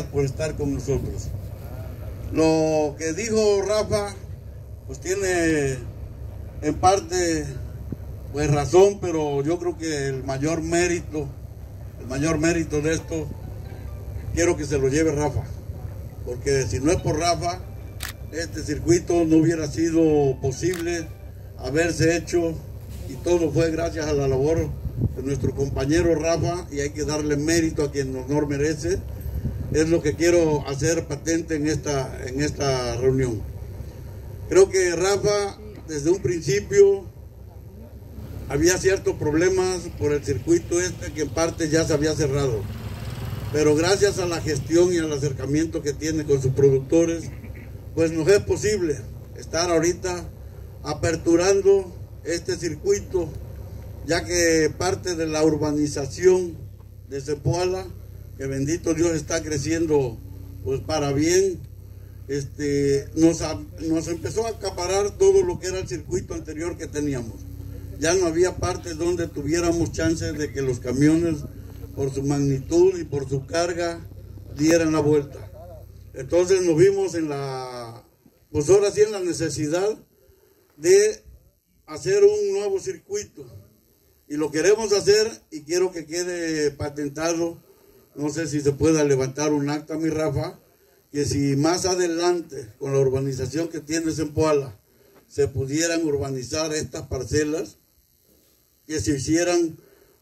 por estar con nosotros. Lo que dijo Rafa, pues tiene en parte pues razón, pero yo creo que el mayor mérito, el mayor mérito de esto, quiero que se lo lleve Rafa, porque si no es por Rafa, este circuito no hubiera sido posible haberse hecho y todo fue gracias a la labor de nuestro compañero Rafa y hay que darle mérito a quien honor merece. Es lo que quiero hacer patente en esta, en esta reunión. Creo que Rafa desde un principio había ciertos problemas por el circuito este que en parte ya se había cerrado. Pero gracias a la gestión y al acercamiento que tiene con sus productores, pues nos es posible estar ahorita aperturando este circuito, ya que parte de la urbanización de Cepoala, que bendito Dios está creciendo pues para bien, este, nos, nos empezó a acaparar todo lo que era el circuito anterior que teníamos. Ya no había partes donde tuviéramos chances de que los camiones, por su magnitud y por su carga, dieran la vuelta. Entonces nos vimos en la, pues ahora sí en la necesidad de hacer un nuevo circuito. Y lo queremos hacer y quiero que quede patentado, no sé si se pueda levantar un acta, mi Rafa, que si más adelante, con la urbanización que tienes en Poala, se pudieran urbanizar estas parcelas, que se hicieran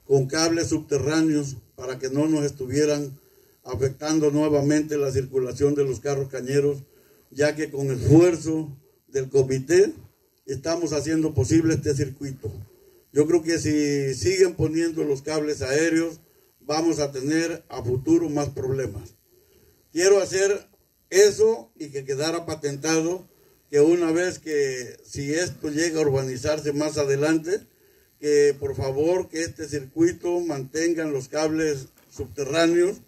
con cables subterráneos para que no nos estuvieran afectando nuevamente la circulación de los carros cañeros, ya que con esfuerzo del comité estamos haciendo posible este circuito. Yo creo que si siguen poniendo los cables aéreos, vamos a tener a futuro más problemas. Quiero hacer eso y que quedara patentado que una vez que si esto llega a urbanizarse más adelante, que por favor que este circuito mantengan los cables subterráneos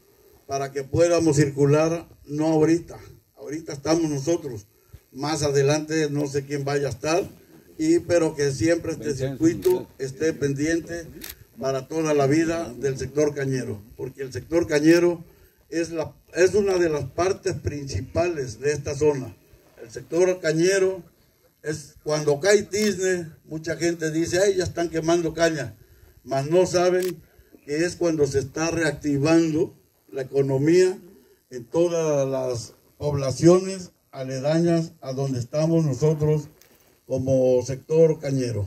para que podamos circular, no ahorita, ahorita estamos nosotros, más adelante no sé quién vaya a estar, y, pero que siempre este circuito esté pendiente para toda la vida del sector cañero, porque el sector cañero es, la, es una de las partes principales de esta zona. El sector cañero es cuando cae Disney, mucha gente dice, ay, ya están quemando caña, mas no saben que es cuando se está reactivando la economía en todas las poblaciones aledañas a donde estamos nosotros como sector cañero.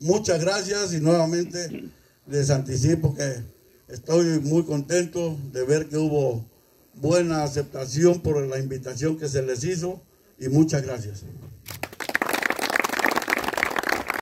Muchas gracias y nuevamente les anticipo que estoy muy contento de ver que hubo buena aceptación por la invitación que se les hizo y muchas gracias.